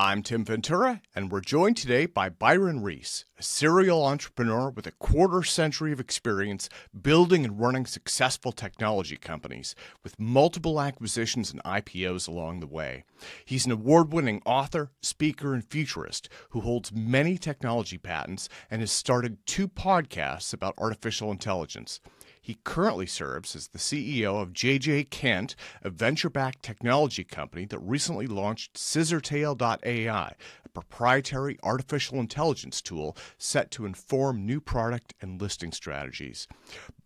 I'm Tim Ventura, and we're joined today by Byron Reese, a serial entrepreneur with a quarter century of experience building and running successful technology companies, with multiple acquisitions and IPOs along the way. He's an award winning author, speaker, and futurist who holds many technology patents and has started two podcasts about artificial intelligence. He currently serves as the CEO of JJ Kent, a venture backed technology company that recently launched Scissortail.ai, a proprietary artificial intelligence tool set to inform new product and listing strategies.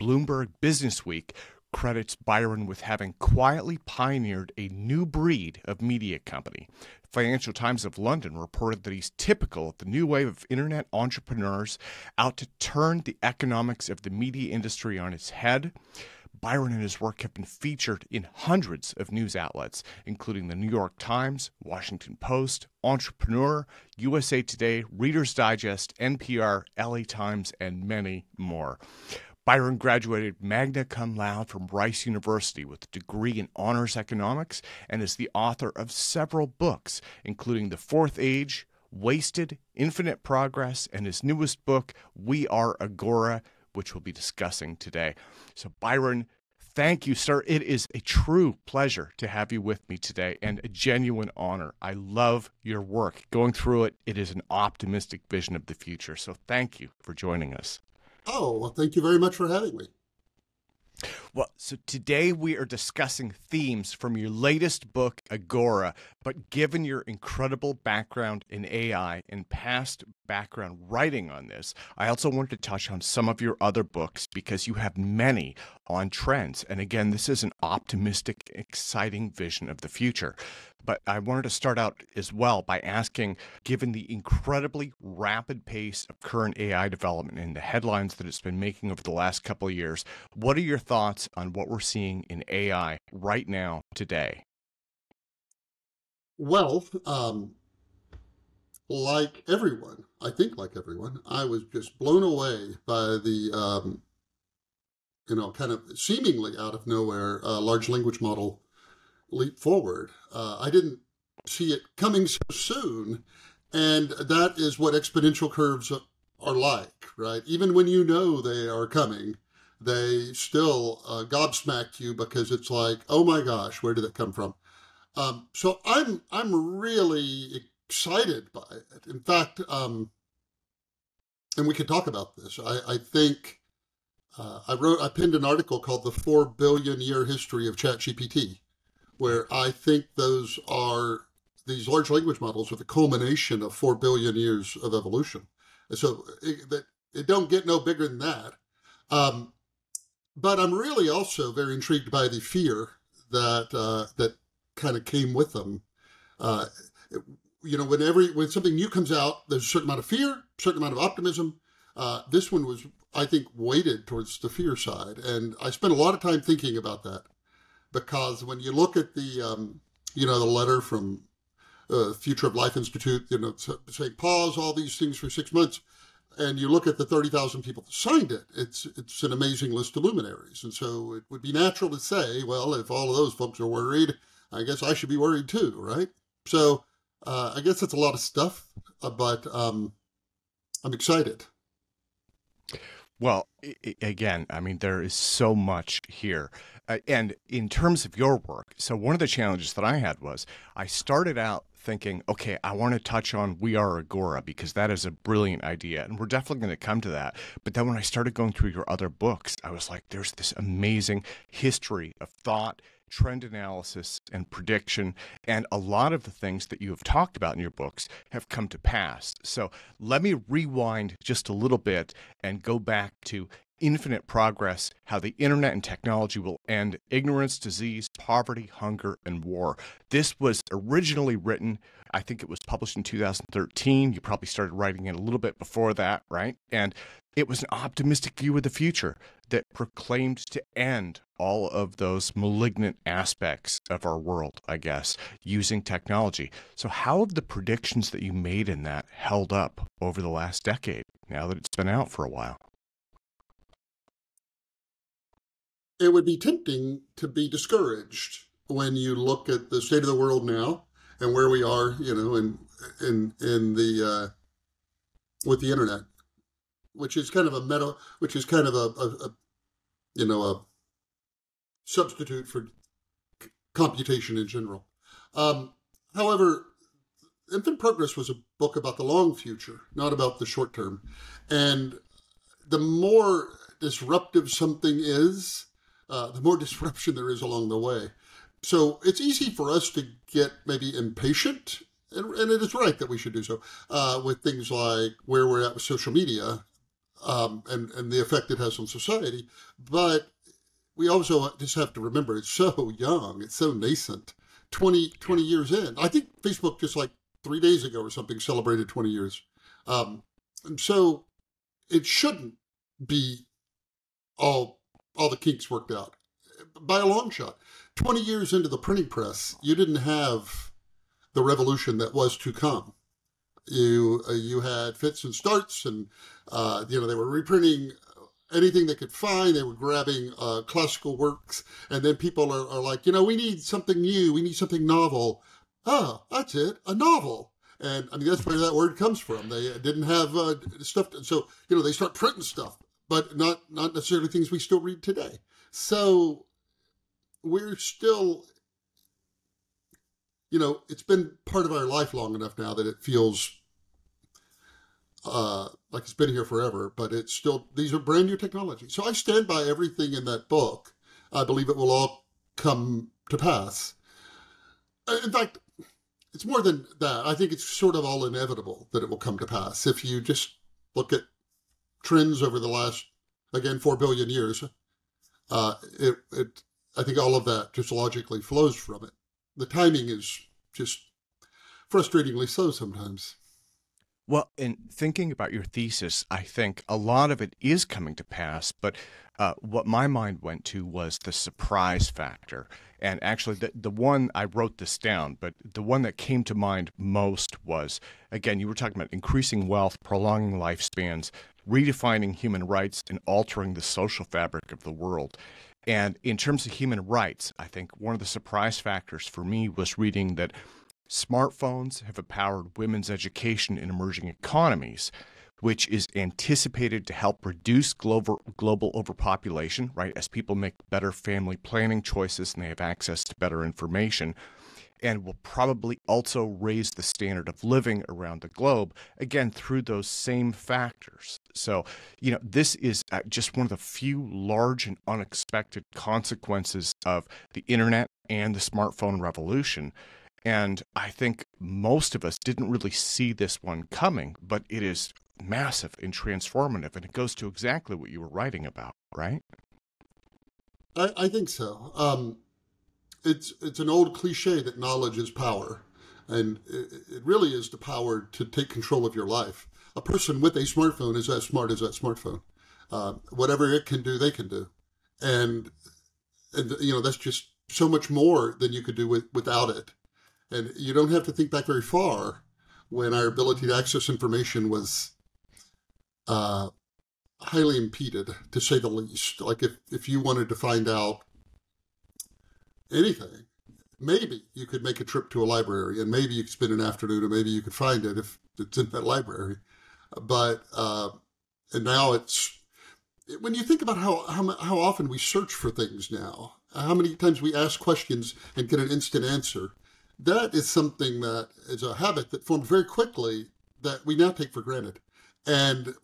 Bloomberg Businessweek credits Byron with having quietly pioneered a new breed of media company. Financial Times of London reported that he's typical of the new wave of internet entrepreneurs out to turn the economics of the media industry on its head. Byron and his work have been featured in hundreds of news outlets, including the New York Times, Washington Post, Entrepreneur, USA Today, Reader's Digest, NPR, LA Times, and many more. Byron graduated magna cum laude from Rice University with a degree in honors economics and is the author of several books, including The Fourth Age, Wasted, Infinite Progress, and his newest book, We Are Agora, which we'll be discussing today. So, Byron, thank you, sir. It is a true pleasure to have you with me today and a genuine honor. I love your work. Going through it, it is an optimistic vision of the future. So, thank you for joining us. Oh, well, thank you very much for having me. Well, so today we are discussing themes from your latest book, Agora. But given your incredible background in AI and past background writing on this, I also wanted to touch on some of your other books because you have many on trends. And again, this is an optimistic, exciting vision of the future. But I wanted to start out as well by asking given the incredibly rapid pace of current AI development and the headlines that it's been making over the last couple of years, what are your thoughts on what we're seeing in AI right now, today? Well, um, like everyone, I think like everyone, I was just blown away by the, um, you know, kind of seemingly out of nowhere uh, large language model leap forward. Uh, I didn't see it coming so soon. And that is what exponential curves are like, right? Even when you know they are coming, they still uh, gobsmack you because it's like, oh my gosh, where did that come from? Um, so I'm I'm really excited by it. In fact, um, and we can talk about this. I, I think uh, I wrote I penned an article called "The Four Billion Year History of ChatGPT," where I think those are these large language models are the culmination of four billion years of evolution. And so that it don't get no bigger than that. Um, but I'm really also very intrigued by the fear that uh, that kind of came with them. Uh, you know, when every when something new comes out, there's a certain amount of fear, certain amount of optimism. Uh, this one was, I think, weighted towards the fear side, and I spent a lot of time thinking about that because when you look at the, um, you know, the letter from uh, Future of Life Institute, you know, saying pause all these things for six months, and you look at the 30,000 people that signed it, it's it's an amazing list of luminaries. And so it would be natural to say, well, if all of those folks are worried, I guess I should be worried too, right? So uh, I guess it's a lot of stuff, uh, but um, I'm excited. Well, again, I mean, there is so much here. Uh, and in terms of your work, so one of the challenges that I had was I started out thinking, okay, I want to touch on We Are Agora because that is a brilliant idea. And we're definitely going to come to that. But then when I started going through your other books, I was like, there's this amazing history of thought trend analysis and prediction. And a lot of the things that you have talked about in your books have come to pass. So let me rewind just a little bit and go back to infinite progress, how the internet and technology will end ignorance, disease, poverty, hunger, and war. This was originally written, I think it was published in 2013. You probably started writing it a little bit before that, right? And it was an optimistic view of the future that proclaimed to end all of those malignant aspects of our world, I guess, using technology. So, how have the predictions that you made in that held up over the last decade now that it's been out for a while? It would be tempting to be discouraged when you look at the state of the world now and where we are, you know, in in in the uh, with the internet, which is kind of a meta, which is kind of a, a, a you know a substitute for computation in general. Um, however, Infinite Progress was a book about the long future, not about the short term. And the more disruptive something is, uh, the more disruption there is along the way. So it's easy for us to get maybe impatient, and, and it is right that we should do so, uh, with things like where we're at with social media um, and, and the effect it has on society. But we also just have to remember it's so young, it's so nascent. 20, 20 years in. I think Facebook just like three days ago or something celebrated 20 years. Um, and so it shouldn't be all all the kinks worked out by a long shot. 20 years into the printing press, you didn't have the revolution that was to come. You uh, you had fits and starts, and uh, you know they were reprinting anything they could find. They were grabbing uh, classical works, and then people are, are like, you know, we need something new, we need something novel. Oh, that's it, a novel. And I mean, that's where that word comes from. They didn't have uh, stuff, to, so you know, they start printing stuff, but not not necessarily things we still read today. So we're still, you know, it's been part of our life long enough now that it feels uh, like it's been here forever, but it's still, these are brand new technologies. So I stand by everything in that book. I believe it will all come to pass. Uh, in fact, it's more than that. I think it's sort of all inevitable that it will come to pass. If you just look at trends over the last, again, four billion years, uh, it, it, I think all of that just logically flows from it. The timing is just frustratingly so sometimes. Well, in thinking about your thesis, I think a lot of it is coming to pass, but uh, what my mind went to was the surprise factor. And actually, the, the one I wrote this down, but the one that came to mind most was again, you were talking about increasing wealth, prolonging lifespans, redefining human rights, and altering the social fabric of the world. And in terms of human rights, I think one of the surprise factors for me was reading that Smartphones have empowered women's education in emerging economies, which is anticipated to help reduce global, global overpopulation, right? As people make better family planning choices and they have access to better information, and will probably also raise the standard of living around the globe, again, through those same factors. So, you know, this is uh, just one of the few large and unexpected consequences of the internet and the smartphone revolution. And I think most of us didn't really see this one coming, but it is massive and transformative. And it goes to exactly what you were writing about, right? I, I think so. Um, it's, it's an old cliche that knowledge is power. And it, it really is the power to take control of your life. A person with a smartphone is as smart as that smartphone. Uh, whatever it can do, they can do. And, and, you know, that's just so much more than you could do with, without it. And you don't have to think back very far when our ability to access information was uh, highly impeded, to say the least. Like if, if you wanted to find out anything, maybe you could make a trip to a library and maybe you could spend an afternoon and maybe you could find it if it's in that library. But, uh, and now it's, when you think about how, how, how often we search for things now, how many times we ask questions and get an instant answer, that is something that is a habit that formed very quickly that we now take for granted. And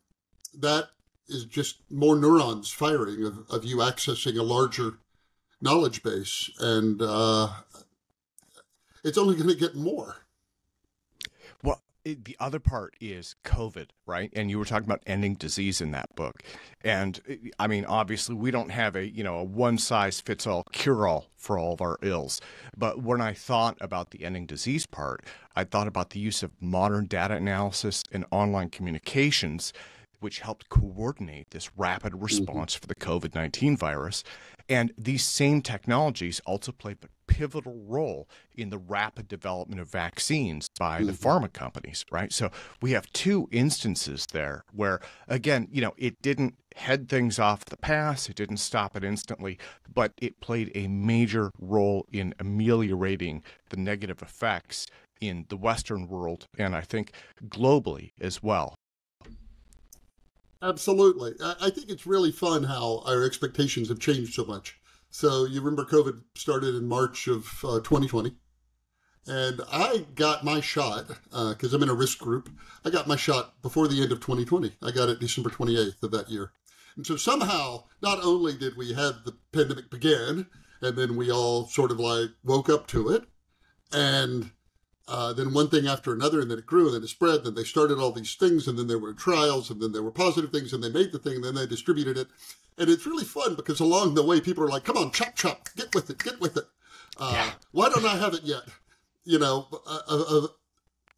that is just more neurons firing of, of you accessing a larger knowledge base. And uh, it's only going to get more the other part is COVID, right? And you were talking about ending disease in that book. And I mean, obviously, we don't have a, you know, a one size fits all cure all for all of our ills. But when I thought about the ending disease part, I thought about the use of modern data analysis and online communications which helped coordinate this rapid mm-hmm. response mm-hmm. for the COVID 19 virus. And these same technologies also played a pivotal role in the rapid development of vaccines by mm-hmm. the pharma companies, right? So we have two instances there where, again, you know, it didn't head things off the pass, it didn't stop it instantly, but it played a major role in ameliorating the negative effects in the Western world and I think globally as well. Absolutely. I think it's really fun how our expectations have changed so much. So you remember COVID started in March of uh, 2020. And I got my shot because uh, I'm in a risk group. I got my shot before the end of 2020. I got it December 28th of that year. And so somehow, not only did we have the pandemic begin, and then we all sort of like woke up to it, and uh, then one thing after another, and then it grew, and then it spread. Then they started all these things, and then there were trials, and then there were positive things, and they made the thing, and then they distributed it. And it's really fun because along the way, people are like, "Come on, chop, chop, get with it, get with it." Uh, yeah. Why don't I have it yet? you know, a, a,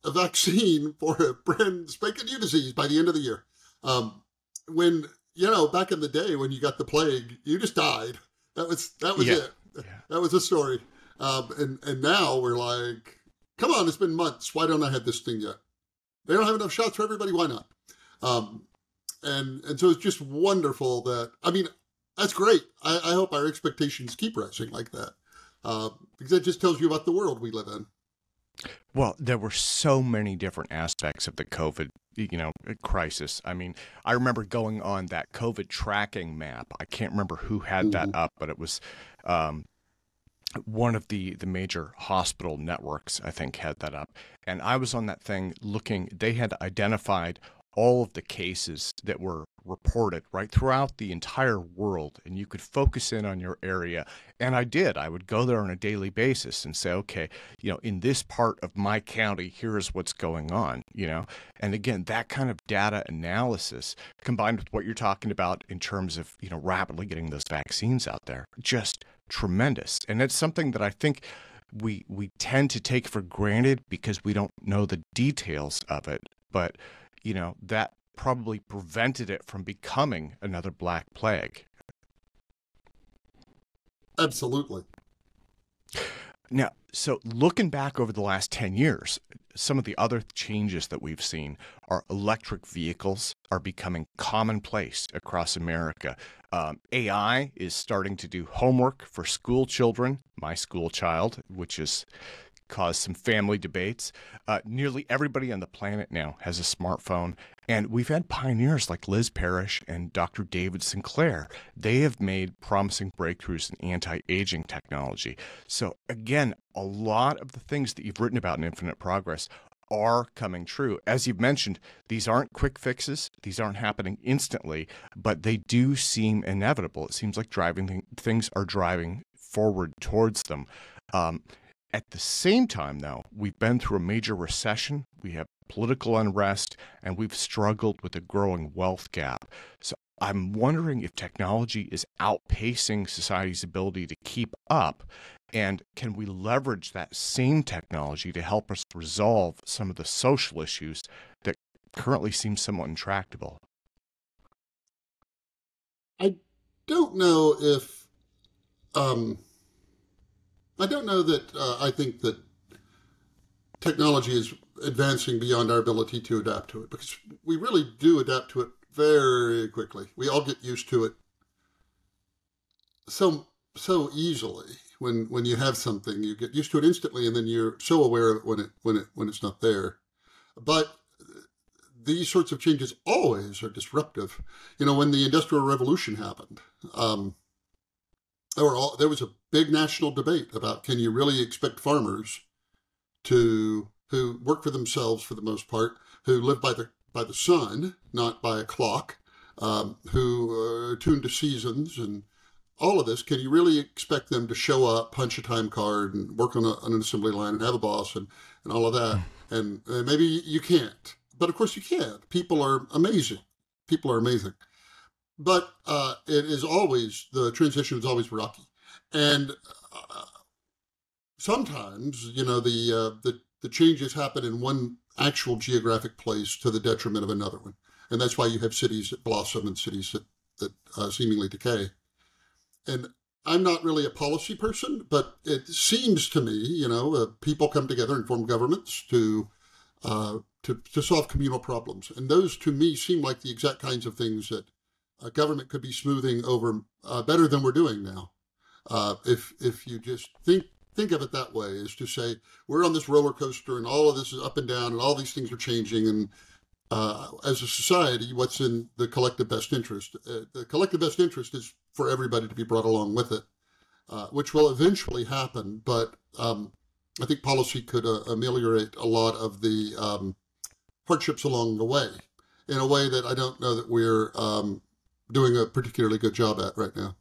a vaccine for a brand spanking new disease by the end of the year. Um, when you know, back in the day when you got the plague, you just died. That was that was yeah. it. Yeah. That was the story. Um, and and now we're like, come on, it's been months. Why don't I have this thing yet? They don't have enough shots for everybody. Why not? Um, and and so it's just wonderful that I mean, that's great. I, I hope our expectations keep rising like that uh, because that just tells you about the world we live in. Well, there were so many different aspects of the COVID, you know, crisis. I mean, I remember going on that COVID tracking map. I can't remember who had that up, but it was um, one of the the major hospital networks. I think had that up, and I was on that thing looking. They had identified all of the cases that were reported right throughout the entire world and you could focus in on your area and I did I would go there on a daily basis and say okay you know in this part of my county here's what's going on you know and again that kind of data analysis combined with what you're talking about in terms of you know rapidly getting those vaccines out there just tremendous and it's something that I think we we tend to take for granted because we don't know the details of it but you know, that probably prevented it from becoming another Black Plague. Absolutely. Now, so looking back over the last 10 years, some of the other changes that we've seen are electric vehicles are becoming commonplace across America. Um, AI is starting to do homework for school children, my school child, which is caused some family debates. Uh, nearly everybody on the planet now has a smartphone, and we've had pioneers like Liz Parrish and Dr. David Sinclair. They have made promising breakthroughs in anti aging technology. So, again, a lot of the things that you've written about in Infinite Progress are coming true. As you've mentioned, these aren't quick fixes, these aren't happening instantly, but they do seem inevitable. It seems like driving th- things are driving forward towards them. Um, at the same time, though, we've been through a major recession, we have political unrest, and we've struggled with a growing wealth gap. So I'm wondering if technology is outpacing society's ability to keep up, and can we leverage that same technology to help us resolve some of the social issues that currently seem somewhat intractable? I don't know if um, I don't know that uh, I think that technology is advancing beyond our ability to adapt to it because we really do adapt to it very quickly. We all get used to it so so easily. When when you have something, you get used to it instantly, and then you're so aware of it when it when it when it's not there. But these sorts of changes always are disruptive. You know, when the Industrial Revolution happened, um, there were all, there was a big national debate about can you really expect farmers to who work for themselves for the most part, who live by the by the sun, not by a clock, um, who are tuned to seasons and all of this. Can you really expect them to show up, punch a time card, and work on, a, on an assembly line and have a boss and, and all of that? Hmm. And, and maybe you can't, but of course you can. People are amazing. People are amazing but uh, it is always the transition is always rocky, and uh, sometimes you know the uh, the the changes happen in one actual geographic place to the detriment of another one, and that's why you have cities that blossom and cities that that uh, seemingly decay. And I'm not really a policy person, but it seems to me, you know, uh, people come together and form governments to uh, to to solve communal problems, and those to me seem like the exact kinds of things that a government could be smoothing over uh, better than we're doing now. Uh, if if you just think think of it that way is to say we're on this roller coaster and all of this is up and down and all these things are changing and uh, as a society, what's in the collective best interest? Uh, the collective best interest is for everybody to be brought along with it, uh, which will eventually happen. But um, I think policy could uh, ameliorate a lot of the um, hardships along the way in a way that I don't know that we're um, doing a particularly good job at right now.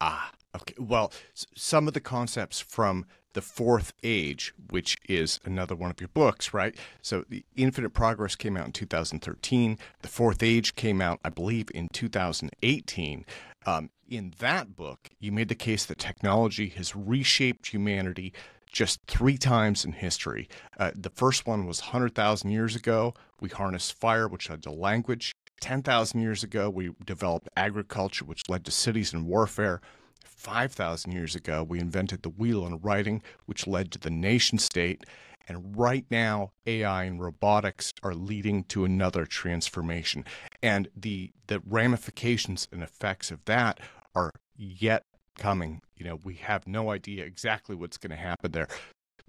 Ah, okay. Well, some of the concepts from the fourth age, which is another one of your books, right? So the Infinite Progress came out in 2013. The fourth age came out, I believe, in 2018. Um, in that book, you made the case that technology has reshaped humanity just three times in history. Uh, the first one was 100,000 years ago. We harnessed fire, which led to language. 10,000 years ago, we developed agriculture, which led to cities and warfare. 5,000 years ago, we invented the wheel and writing, which led to the nation state. And right now, AI and robotics are leading to another transformation. And the, the ramifications and effects of that are yet coming. You know, we have no idea exactly what's going to happen there.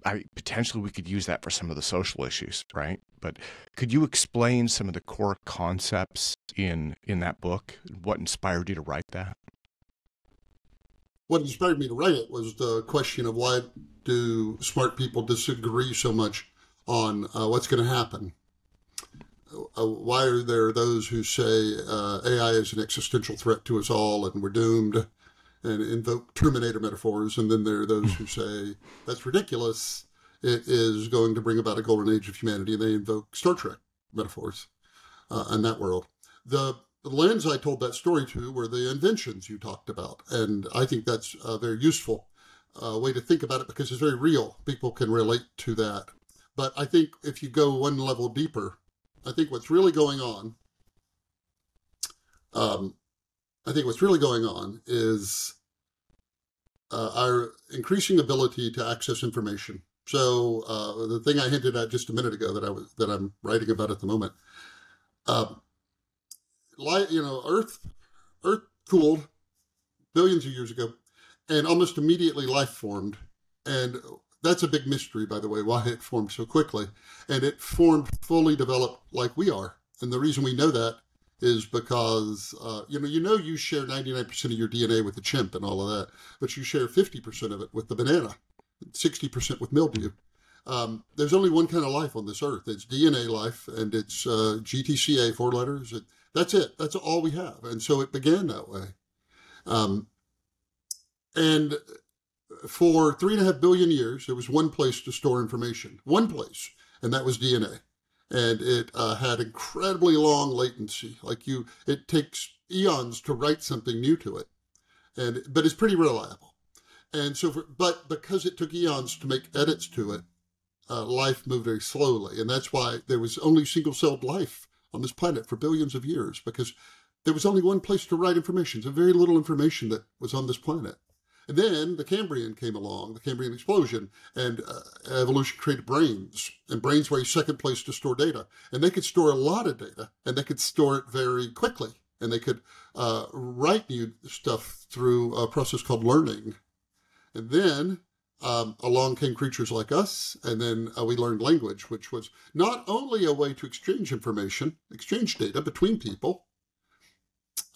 I, potentially we could use that for some of the social issues, right? But could you explain some of the core concepts in in that book? What inspired you to write that? what inspired me to write it was the question of why do smart people disagree so much on uh, what's going to happen? Uh, why are there those who say uh, AI is an existential threat to us all and we're doomed and invoke Terminator metaphors? And then there are those who say that's ridiculous. It is going to bring about a golden age of humanity, and they invoke Star Trek metaphors uh, in that world. The lens I told that story to were the inventions you talked about. And I think that's a very useful uh, way to think about it because it's very real. People can relate to that. But I think if you go one level deeper, I think what's really going on, um, I think what's really going on is uh, our increasing ability to access information. So uh, the thing I hinted at just a minute ago that I was that I'm writing about at the moment, light, you know, Earth, Earth cooled billions of years ago, and almost immediately life formed. And that's a big mystery, by the way, why it formed so quickly. And it formed fully developed like we are. And the reason we know that is because uh, you know you know you share 99% of your DNA with the chimp and all of that, but you share 50% of it with the banana, 60% with mildew. Um, there's only one kind of life on this earth. It's DNA life, and it's uh, GTCA, four letters. It, that's it. That's all we have. And so it began that way. Um, and for three and a half billion years, there was one place to store information, one place, and that was DNA. And it uh, had incredibly long latency. Like you, it takes eons to write something new to it, and but it's pretty reliable. And so, for, but because it took eons to make edits to it, uh, life moved very slowly, and that's why there was only single-celled life on this planet for billions of years because there was only one place to write information. So very little information that was on this planet. And then the Cambrian came along, the Cambrian explosion, and uh, evolution created brains. And brains were a second place to store data. And they could store a lot of data, and they could store it very quickly. And they could uh, write new stuff through a process called learning. And then um, along came creatures like us, and then uh, we learned language, which was not only a way to exchange information, exchange data between people,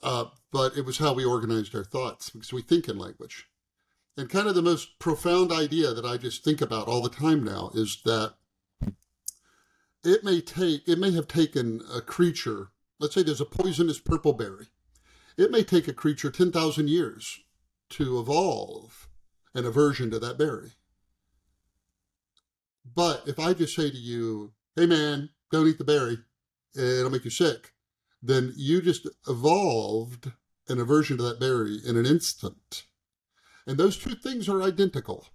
uh, but it was how we organized our thoughts because we think in language. And kind of the most profound idea that I just think about all the time now is that it may take, it may have taken a creature, let's say there's a poisonous purple berry. It may take a creature 10,000 years to evolve an aversion to that berry. But if I just say to you, hey man, don't eat the berry, it'll make you sick, then you just evolved an aversion to that berry in an instant. And those two things are identical.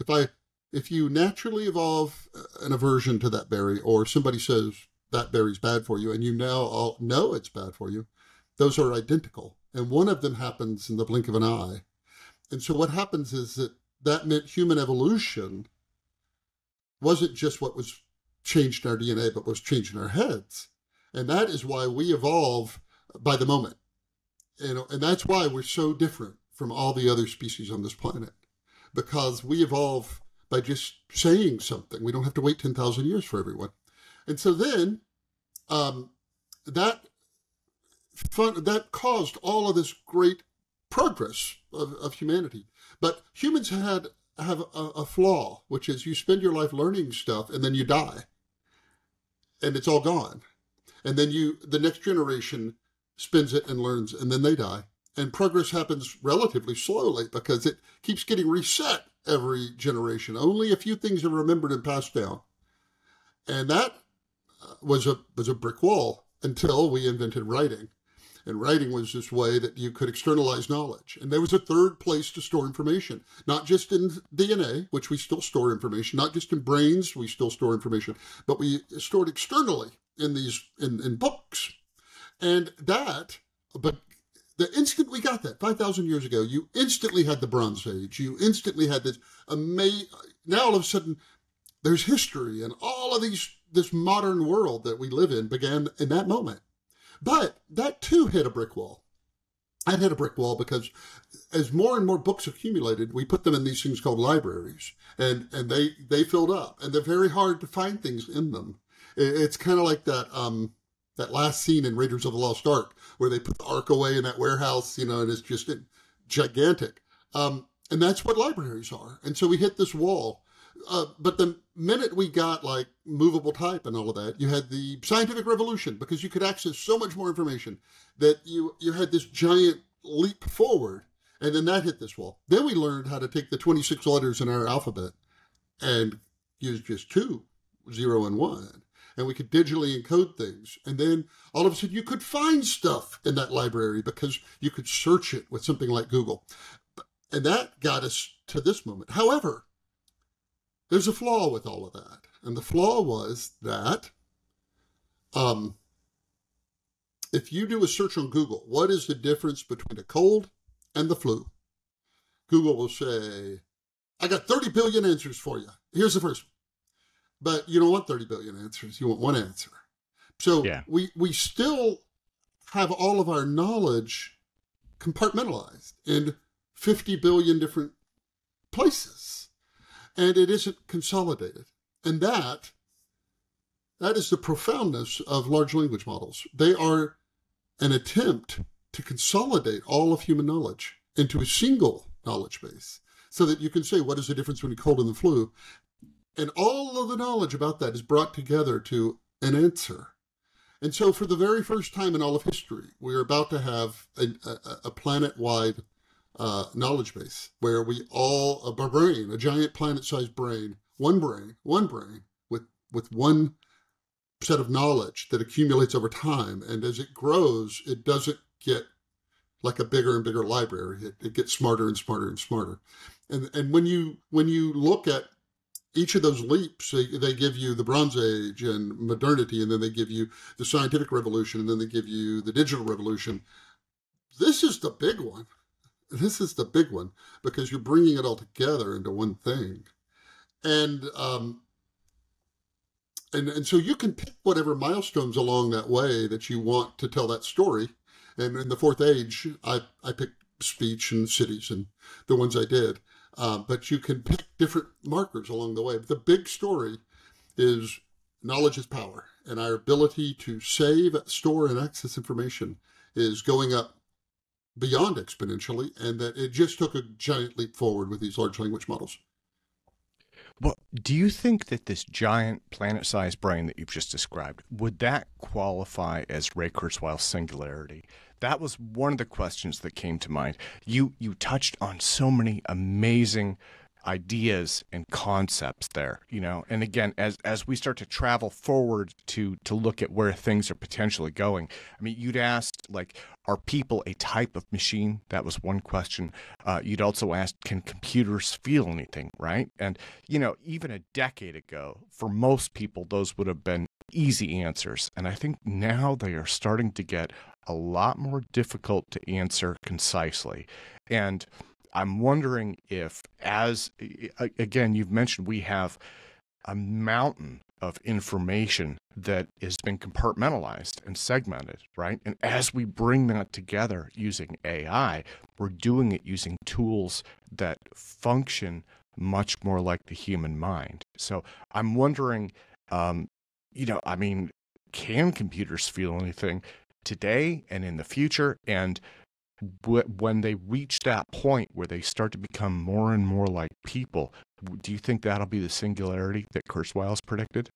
If I if you naturally evolve uh, an aversion to that berry or somebody says that berry's bad for you and you now all know it's bad for you, those are identical. And one of them happens in the blink of an eye and so what happens is that that meant human evolution wasn't just what was changed in our DNA, but was changed in our heads. And that is why we evolve by the moment. Know, and that's why we're so different from all the other species on this planet. because we evolve by just saying something. We don't have to wait 10,000 years for everyone. And so then um, that fun, that caused all of this great progress of, of humanity. But humans had have a, a flaw, which is you spend your life learning stuff and then you die, and it's all gone, and then you the next generation spends it and learns, and then they die, and progress happens relatively slowly because it keeps getting reset every generation. Only a few things are remembered and passed down, and that uh, was a was a brick wall until we invented writing. And writing was this way that you could externalize knowledge. And there was a third place to store information, not just in DNA, which we still store information, not just in brains, we still store information, but we stored externally in these in, in books. And that, but the instant we got that 5,000 years ago, you instantly had the Bronze Age. You instantly had this amazing. Now all of a sudden, there's history, and all of these this modern world that we live in began in that moment. But that too hit a brick wall. I hit a brick wall because as more and more books accumulated, we put them in these things called libraries, and and they they filled up, and they're very hard to find things in them. It's kind of like that um that last scene in Raiders of the Lost Ark where they put the ark away in that warehouse, you know, and it's just gigantic. Um, and that's what libraries are. And so we hit this wall uh, but the minute we got like movable type and all of that, you had the scientific revolution because you could access so much more information that you you had this giant leap forward, and then that hit this wall. Then we learned how to take the 26 letters in our alphabet and use just two, zero and one, and we could digitally encode things. And then all of a sudden, you could find stuff in that library because you could search it with something like Google, and that got us to this moment. However there's a flaw with all of that. And the flaw was that um, if you do a search on Google, what is the difference between a cold and the flu? Google will say, I got 30 billion answers for you. Here's the first one. But you don't want 30 billion answers. You want one answer. So yeah. we, we still have all of our knowledge compartmentalized in 50 billion different places and it isn't consolidated. And that that is the profoundness of large language models. They are an attempt to consolidate all of human knowledge into a single knowledge base so that you can say what is the difference between cold and the flu and all of the knowledge about that is brought together to an answer. And so for the very first time in all of history we're about to have a, a, a planet-wide uh, knowledge base where we all a brain, a giant planet-sized brain, one brain, one brain with with one set of knowledge that accumulates over time, and as it grows, it doesn't get like a bigger and bigger library. It, it gets smarter and smarter and smarter, and and when you when you look at each of those leaps, they, they give you the Bronze Age and modernity, and then they give you the scientific revolution, and then they give you the digital revolution. This is the big one this is the big one because you're bringing it all together into one thing. And, um, and, and so you can pick whatever milestones along that way that you want to tell that story. And in the fourth age, I, I picked speech and cities and the ones I did. Uh, but you can pick different markers along the way. But the big story is knowledge is power, and our ability to save, store, and access information is going up beyond exponentially, and that it just took a giant leap forward with these large language models. Well, do you think that this giant planet-sized brain that you've just described would that qualify as Ray Kurzweil's singularity? That was one of the questions that came to mind. You you touched on so many amazing ideas and concepts there you know? And again as as we start to travel forward to to look at where things are potentially going i mean you'd asked like are people a type of machine? That was one question. Uh, you'd also asked can computers feel anything right? And you know even a decade ago for most people those would have been easy answers. And i think now they are starting to get a lot more difficult to answer concisely and I'm wondering if, as again, you've mentioned, we have a mountain of information that has been compartmentalized and segmented, right? And as we bring that together using AI, we're doing it using tools that function much more like the human mind. So I'm wondering, um, you know, I mean, can computers feel anything today and in the future? And when they reach that point where they start to become more and more like people, do you think that'll be the singularity that Kurzweil's predicted?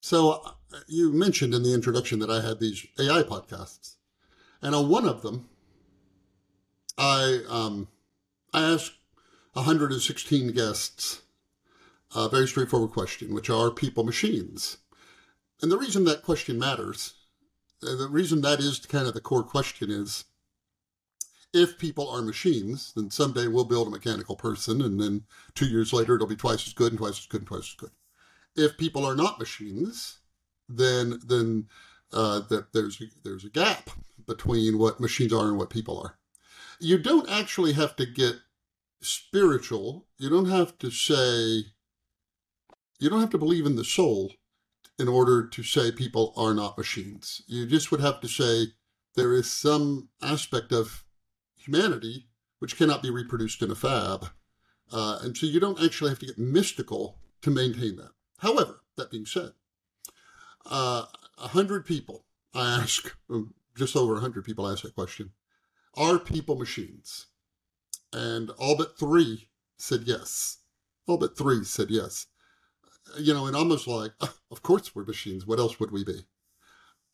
So uh, you mentioned in the introduction that I had these AI podcasts, and on one of them, I um, I asked 116 guests a very straightforward question, which are people machines? And the reason that question matters the reason that is kind of the core question is if people are machines, then someday we'll build a mechanical person, and then two years later it'll be twice as good and twice as good and twice as good. If people are not machines, then then uh, that there's there's a gap between what machines are and what people are. You don't actually have to get spiritual. You don't have to say. You don't have to believe in the soul in order to say people are not machines. You just would have to say there is some aspect of humanity which cannot be reproduced in a fab. Uh, and so you don't actually have to get mystical to maintain that. However, that being said, uh, a uh, hundred people, I ask, um, just over a hundred people ask that question, are people machines? And all but three said yes. All but three said yes you know, and almost like, of course we're machines. What else would we be?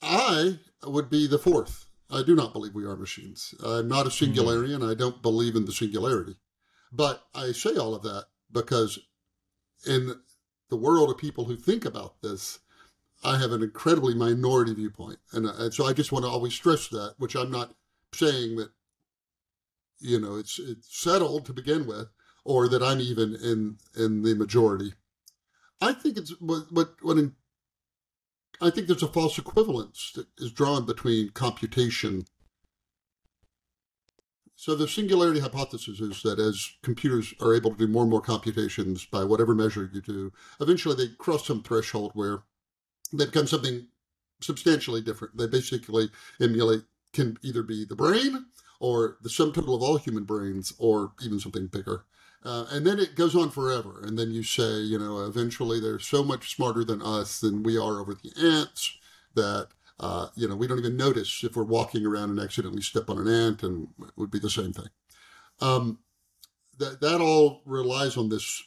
I would be the fourth. I do not believe we are machines. I'm not a mm-hmm. singularian. Mm-hmm. I don't believe in the singularity. But I say all of that because in the world of people who think about this, I have an incredibly minority viewpoint. And, uh, and so I just want to always stress that, which I'm not saying that, you know, it's, it's settled to begin with, or that I'm even in, in the majority. I think it's what what, what in, I think there's a false equivalence that is drawn between computation. So the singularity hypothesis is that as computers are able to do more and more computations by whatever measure you do, eventually they cross some threshold where they become something substantially different. They basically emulate can either be the brain or the sum total of all human brains or even something bigger. Uh, and then it goes on forever. And then you say, you know, eventually they're so much smarter than us than we are over the ants that, uh, you know, we don't even notice if we're walking around and accidentally step on an ant and it would be the same thing. Um, that, that all relies on this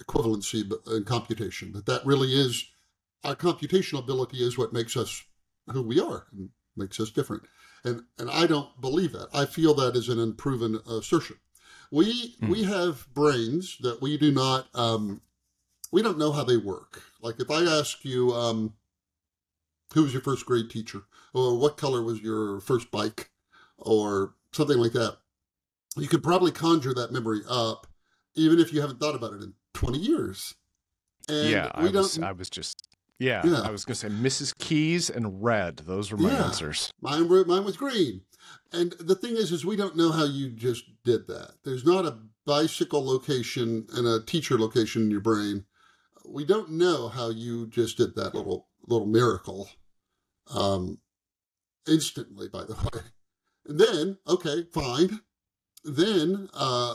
equivalency in computation, that that really is, our computational ability is what makes us who we are and makes us different. And, and I don't believe that. I feel that is an unproven assertion. We mm. we have brains that we do not um, we don't know how they work. Like if I ask you, um, who was your first grade teacher, or what color was your first bike, or something like that, you could probably conjure that memory up, even if you haven't thought about it in twenty years. And yeah, I was, I was just yeah, yeah, I was going to say Mrs. Keys and red. Those were my yeah. answers. Mine were mine was green. And the thing is, is we don't know how you just did that. There's not a bicycle location and a teacher location in your brain. We don't know how you just did that little little miracle um, instantly. By the way, and then okay, fine. Then uh,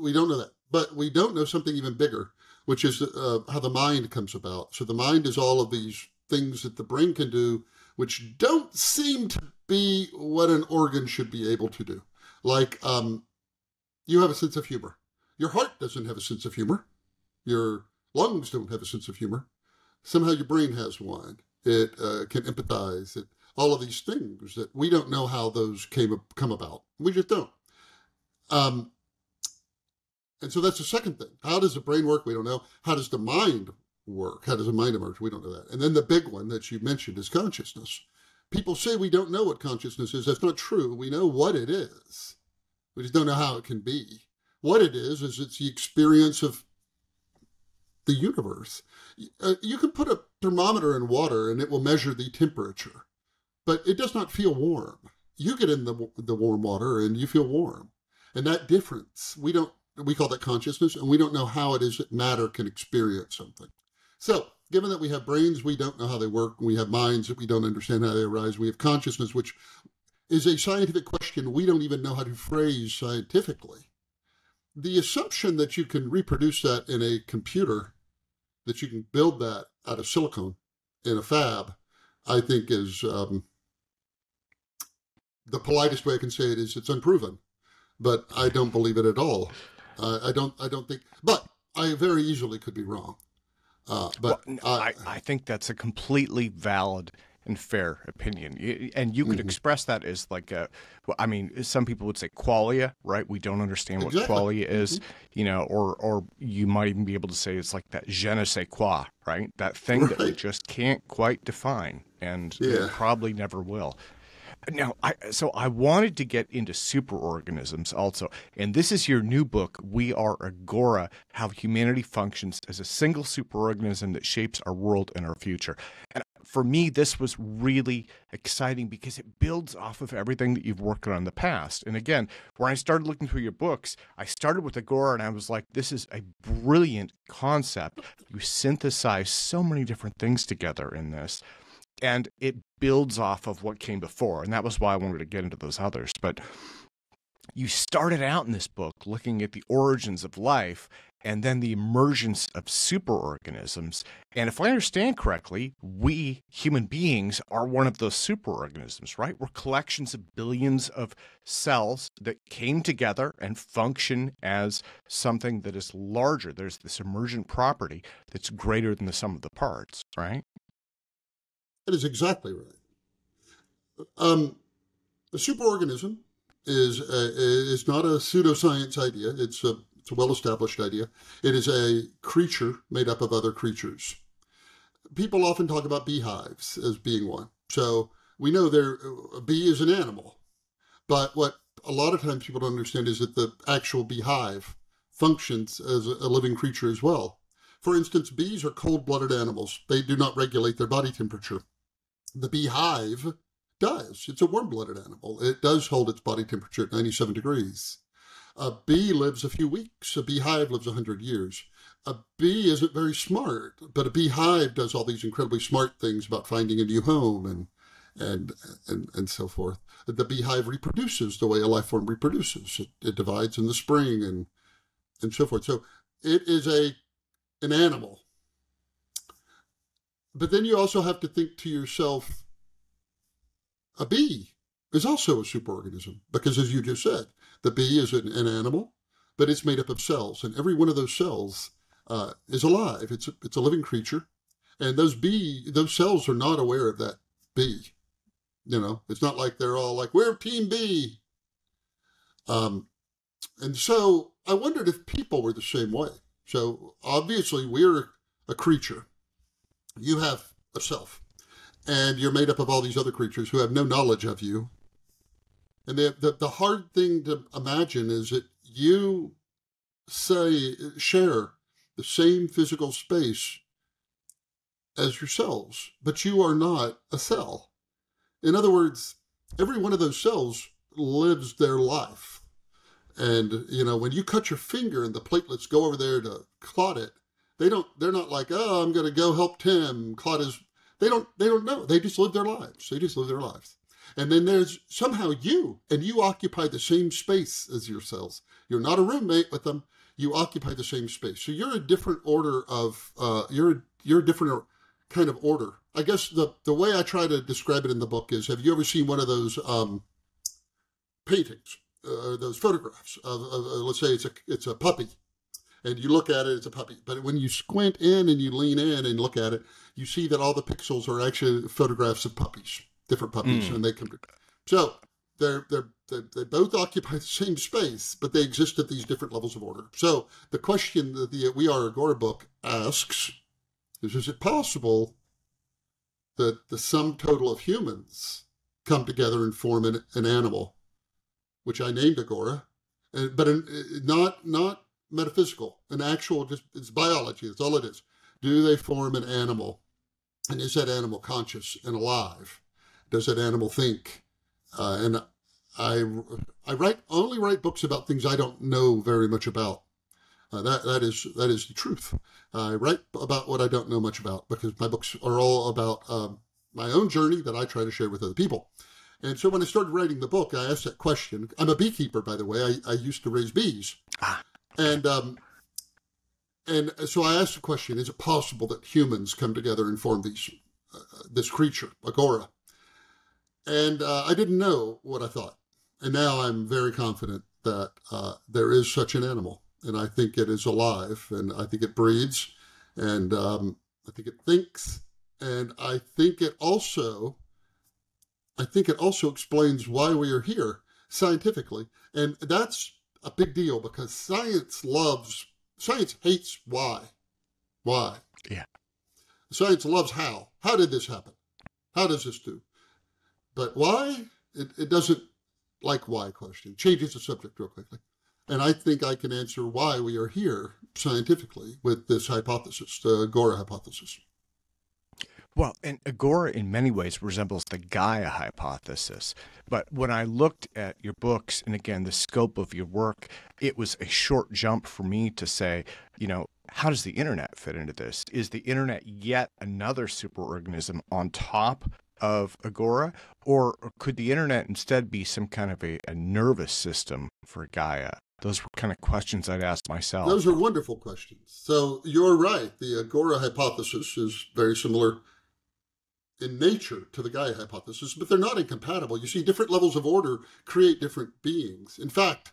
we don't know that, but we don't know something even bigger, which is uh, how the mind comes about. So the mind is all of these things that the brain can do, which don't seem to be what an organ should be able to do. Like, um, you have a sense of humor. Your heart doesn't have a sense of humor. Your lungs don't have a sense of humor. Somehow your brain has one. It uh, can empathize. It, all of these things that we don't know how those came come about. We just don't. Um, and so that's the second thing. How does the brain work? We don't know. How does the mind work? How does the mind emerge? We don't know that. And then the big one that you mentioned is consciousness people say we don't know what consciousness is. That's not true. We know what it is. We just don't know how it can be. What it is, is it's the experience of the universe. Uh, you can put a thermometer in water and it will measure the temperature, but it does not feel warm. You get in the, the warm water and you feel warm. And that difference, we don't we call that consciousness, and we don't know how it is that matter can experience something. So, given that we have brains, we don't know how they work, we have minds that we don't understand how they arise, we have consciousness, which is a scientific question we don't even know how to phrase scientifically. The assumption that you can reproduce that in a computer, that you can build that out of silicon in a fab, I think is um, the politest way I can say it is it's unproven, but I don't believe it at all. Uh, I don't. I don't think. But I very easily could be wrong. Uh, but well, I, I think that's a completely valid and fair opinion. And you could mm-hmm. express that as like a, well, I mean, some people would say qualia, right? We don't understand what exactly. qualia is, mm-hmm. you know, or or you might even be able to say it's like that je ne sais quoi, right? That thing right. that we just can't quite define and yeah. probably never will. Now, I, so I wanted to get into superorganisms also, and this is your new book, We Are Agora: How Humanity Functions as a Single Superorganism That Shapes Our World and Our Future. And for me, this was really exciting because it builds off of everything that you've worked on in the past. And again, when I started looking through your books, I started with Agora, and I was like, this is a brilliant concept. You synthesize so many different things together in this and it builds off of what came before and that was why i wanted to get into those others. But you started out in this book looking at the origins of life and then the emergence of superorganisms. And if i understand correctly we human beings are one of those superorganisms right? We're collections of billions of cells that came together and function as something that is larger. There's this emergent property that's greater than the sum of the parts right that is exactly right. Um, a superorganism is a, is not a pseudoscience idea. It's a it's a well established idea. It is a creature made up of other creatures. People often talk about beehives as being one. So we know there a bee is an animal, but what a lot of times people don't understand is that the actual beehive functions as a living creature as well. For instance, bees are cold blooded animals. They do not regulate their body temperature the beehive does. It's a warm blooded animal. It does hold its body temperature at 97 degrees. A bee lives a few weeks, a beehive lives 100 years. A bee isn't very smart, but a beehive does all these incredibly smart things about finding a new home and and and, and so forth. The beehive reproduces the way a life form reproduces. It, it divides in the spring and and so forth. So it is a an animal but then you also have to think to yourself, a bee is also a superorganism because, as you just said, the bee is an, an animal, but it's made up of cells, and every one of those cells uh, is alive. It's a, it's a living creature, and those bee those cells are not aware of that bee. You know, it's not like they're all like we're Team Bee. Um, and so I wondered if people were the same way. So obviously we're a creature you have a self, and you're made up of all these other creatures who have no knowledge of you. And the, the, the hard thing to imagine is that you say share the same physical space as yourselves, but you are not a cell. In other words, every one of those cells lives their life. And, you know, when you cut your finger and the platelets go over there to clot it, they don't. They're not like, oh, I'm going to go help Tim. Claudia's. They don't. They don't know. They just live their lives. They just live their lives. And then there's somehow you, and you occupy the same space as yourselves. You're not a roommate with them. You occupy the same space. So you're a different order of. Uh, you're you're a different kind of order. I guess the the way I try to describe it in the book is: Have you ever seen one of those um, paintings, uh, those photographs of, of uh, let's say it's a it's a puppy, and you look at it, it's a puppy. But when you squint in and you lean in and look at it, you see that all the pixels are actually photographs of puppies, different puppies, mm. and they come. So they're they're they, they both occupy the same space, but they exist at these different levels of order. So the question that the We Are Agora book asks is: Is it possible that the sum total of humans come together and form an, an animal, which I named Agora, but not not metaphysical, an actual, just it's biology. That's all it is. Do they form an animal? And is that animal conscious and alive? Does that animal think? Uh, and I, I write only write books about things I don't know very much about. Uh, that that is that is the truth. I write about what I don't know much about because my books are all about um, my own journey that I try to share with other people. And so when I started writing the book, I asked that question. I'm a beekeeper, by the way. I, I used to raise bees, Ah. And um, and so I asked the question: Is it possible that humans come together and form these uh, this creature, agora? And uh, I didn't know what I thought, and now I'm very confident that uh, there is such an animal, and I think it is alive, and I think it breeds, and um, I think it thinks, and I think it also, I think it also explains why we are here scientifically, and that's a big deal because science loves science hates why, why. Yeah. Science loves how. How did this happen? How does this do? But why? It, it doesn't like why question. Changes the subject real quickly. And I think I can answer why we are here scientifically with this hypothesis, the Agora hypothesis. Well, and Agora in many ways resembles the Gaia hypothesis. But when I looked at your books and again the scope of your work, it was a short jump for me to say, you know, how does the internet fit into this? Is the internet yet another superorganism on top of Agora? Or could the internet instead be some kind of a, a nervous system for Gaia? Those were kind of questions I'd ask myself. Those are wonderful questions. So you're right. The Agora hypothesis is very similar in nature to the Gaia hypothesis, but they're not incompatible. You see, different levels of order create different beings. In fact,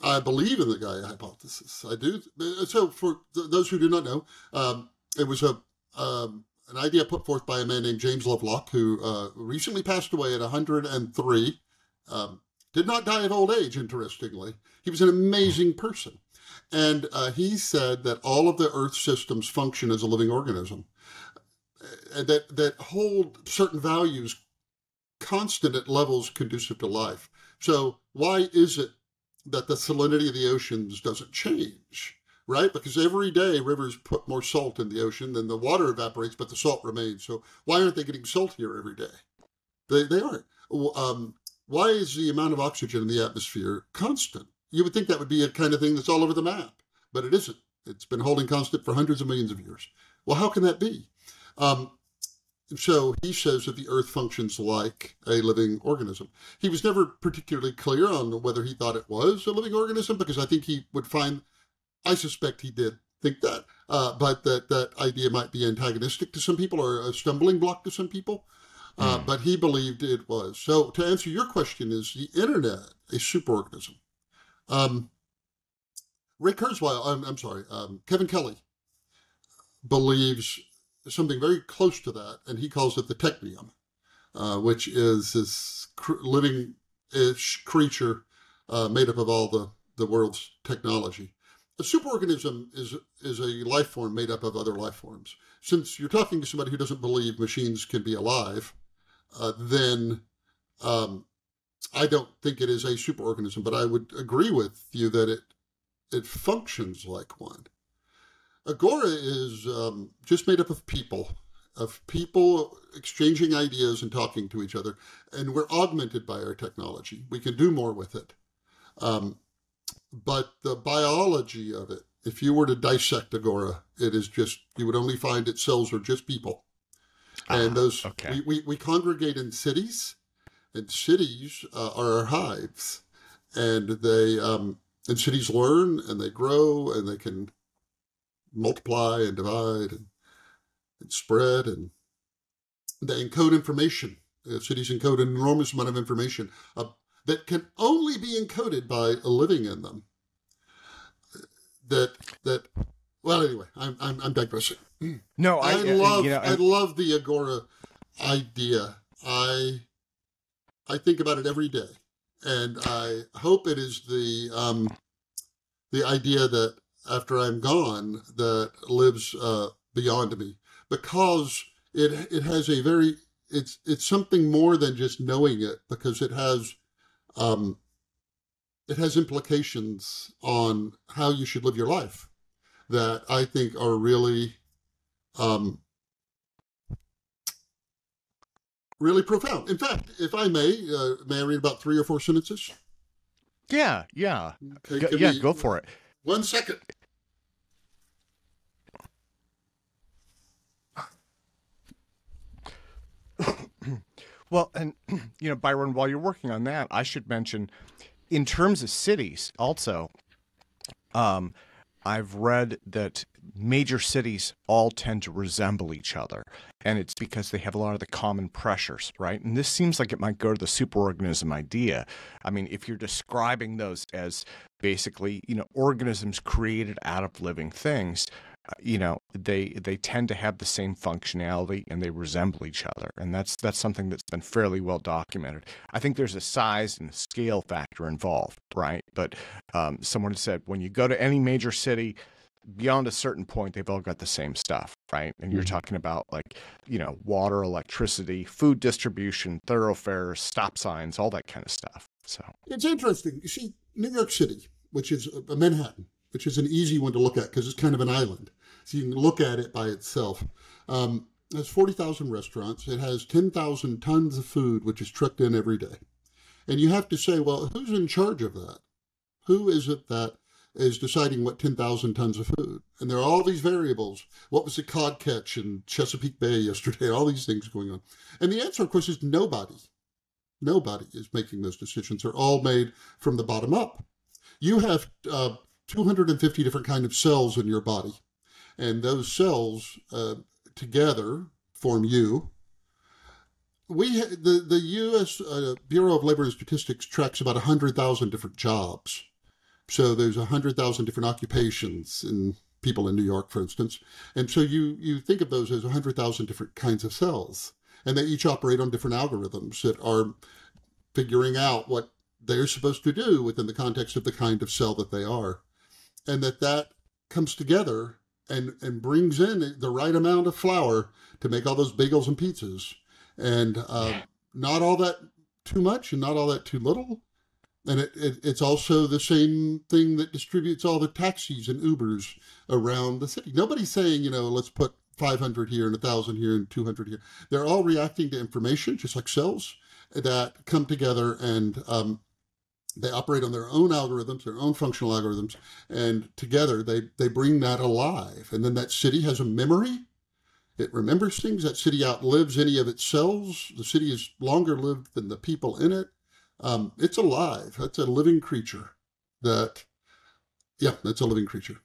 I believe in the Gaia hypothesis. I do. So, for th- those who do not know, um, it was a um, an idea put forth by a man named James Lovelock, who uh, recently passed away at 103. Um, did not die of old age, interestingly. He was an amazing person. And uh, he said that all of the Earth systems function as a living organism, that, that hold certain values constant at levels conducive to life. So, why is it that the salinity of the oceans doesn't change? Right? Because every day rivers put more salt in the ocean, then the water evaporates, but the salt remains. So, why aren't they getting saltier every day? They, they aren't. Um, why is the amount of oxygen in the atmosphere constant? You would think that would be a kind of thing that's all over the map, but it isn't. It's been holding constant for hundreds of millions of years. Well, how can that be? Um, so he says that the Earth functions like a living organism. He was never particularly clear on whether he thought it was a living organism because I think he would find, I suspect he did think that, uh, but that that idea might be antagonistic to some people or a stumbling block to some people. Uh, but he believed it was. So to answer your question, is the internet a superorganism? Um, Ray Kurzweil, I'm, I'm sorry, um, Kevin Kelly believes something very close to that, and he calls it the technium, uh, which is this cr- living-ish creature uh, made up of all the, the world's technology. A superorganism is is a life form made up of other life forms. Since you're talking to somebody who doesn't believe machines can be alive, uh, then um, I don't think it is a superorganism. But I would agree with you that it it functions like one. Agora is um, just made up of people, of people exchanging ideas and talking to each other, and we're augmented by our technology. We can do more with it. Um, but the biology of it, if you were to dissect Agora, it is just, you would only find its cells are just people. And Ah, those, okay. we, we, we congregate in cities, and cities uh, are our hives. And they, um, and cities learn and they grow and they can multiply and divide and, and spread and they encode information. Uh, cities encode an enormous amount of information uh, that can only be encoded by living in them. That that well anyway, I'm I'm, I'm digressing. No, I, I, uh, love you know, I, love the agora idea. I I think about it every day, and I hope it is the um, the idea that after I'm gone that lives uh, beyond me, because it it has a very it's it's something more than just knowing it because it has um, it has implications on how you should live your life that I think are really um, really profound. In fact, if I may, uh, may I read about three or four sentences? yeah, yeah, Okay, Go- yeah. me Go for it. One second. well, and, you know, Byron, while you're working on that, I should mention in terms of cities also, um, I've read that major cities all tend to resemble each other, and it's because they have a lot of the common pressures, right? And this seems like it might go to the superorganism idea. I mean, if you're describing those as basically, you know, organisms created out of living things, you know they they tend to have the same functionality and they resemble each other and that's that's something that's been fairly well documented i think there's a size and a scale factor involved right but um, someone said when you go to any major city beyond a certain point they've all got the same stuff right and you're mm-hmm. talking about like you know water electricity food distribution thoroughfares stop signs all that kind of stuff so it's interesting you see new york city which is a manhattan which is an easy one to look at because it's kind of an island so you can look at it by itself. Um, it has 40,000 restaurants. It has 10,000 tons of food, which is trucked in every day. And you have to say, well, who's in charge of that? Who is it that is deciding what 10,000 tons of food? And there are all these variables. What was the cod catch in Chesapeake Bay yesterday? All these things going on. And the answer, of course, is nobody. Nobody is making those decisions. They're all made from the bottom up. You have uh, 250 different kind of cells in your body and those cells uh, together form you. We the the U.S. Uh, Bureau of Labor and Statistics tracks about hundred thousand different jobs. So there's hundred thousand different occupations in people in New York, for instance, and so you you think of those as hundred thousand different kinds of cells, and they each operate on different algorithms that are figuring out what they're supposed to do within the context of the kind of cell that they are, and that that comes together and and brings in the right amount of flour to make all those bagels and pizzas, and uh, not all that too much and not all that too little. And it, it, it's also the same thing that distributes all the taxis and Ubers around the city. Nobody's saying, you know, let's put 500 here and 1,000 here and 200 here. They're all reacting to information, just like cells, that come together and um, they operate on their own algorithms, their own functional algorithms, and together they, they bring that alive. And then that city has a memory. It remembers things. That city outlives any of its cells. The city is longer lived than the people in it. Um, it's alive. That's a living creature. That, yeah, that's a living creature.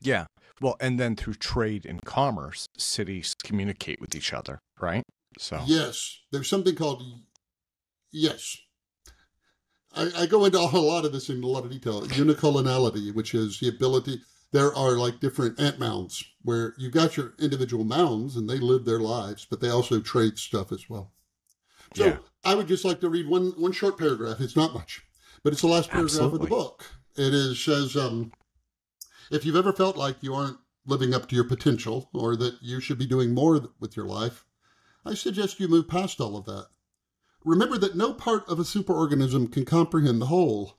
Yeah. Well, and then through trade and commerce, cities communicate with each other, right? So yes, there's something called yes I, I go into a lot of this in a lot of detail. Unicoloniality, which is the ability. There are like different ant mounds where you got your individual mounds and they live their lives, but they also trade stuff as well. So yeah. I would just like to read one one short paragraph. It's not much, but it's the last paragraph Absolutely. of the book. It is says, um, if you've ever felt like you aren't living up to your potential or that you should be doing more with your life, I suggest you move past all of that Remember that no part of a superorganism can comprehend the whole.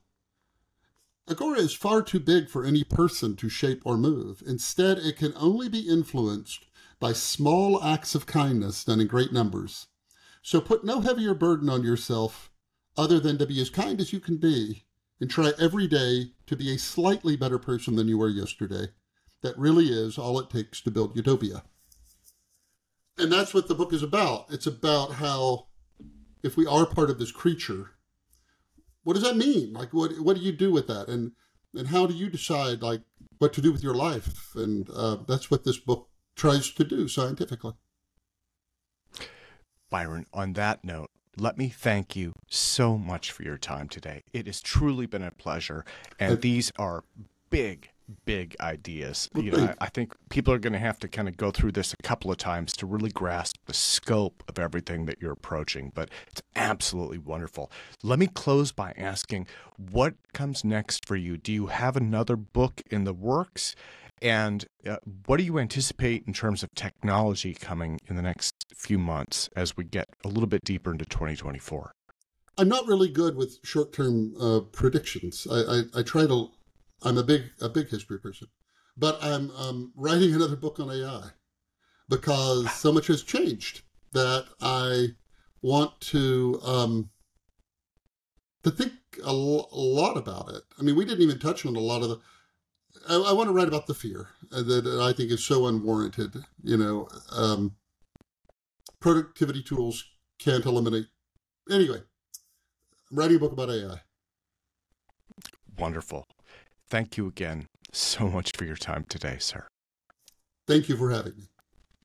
Agora is far too big for any person to shape or move. Instead, it can only be influenced by small acts of kindness done in great numbers. So put no heavier burden on yourself other than to be as kind as you can be and try every day to be a slightly better person than you were yesterday. That really is all it takes to build utopia. And that's what the book is about. It's about how if we are part of this creature, what does that mean? Like, what what do you do with that, and and how do you decide like what to do with your life? And uh, that's what this book tries to do scientifically. Byron, on that note, let me thank you so much for your time today. It has truly been a pleasure, and these are big, big ideas. You know, I, I think people are going to have to kind of go through this a couple of times to really grasp the scope of everything that you're approaching. But it's absolutely wonderful. Let me close by asking, what comes next for you? Do you have another book in the works? And uh, what do you anticipate in terms of technology coming in the next few months as we get a little bit deeper into 2024? I'm not really good with short-term uh, predictions. I, I, I, try to I'm a big a big history person, but I'm um, writing another book on AI because so much has changed that I want to um, to think a, l- a lot about it. I mean, we didn't even touch on a lot of the. I, I want to write about the fear that I think is so unwarranted. You know, um, productivity tools can't eliminate. Anyway, I'm writing a book about AI. Wonderful. Thank you again so much for your time today, sir. Thank you for having me.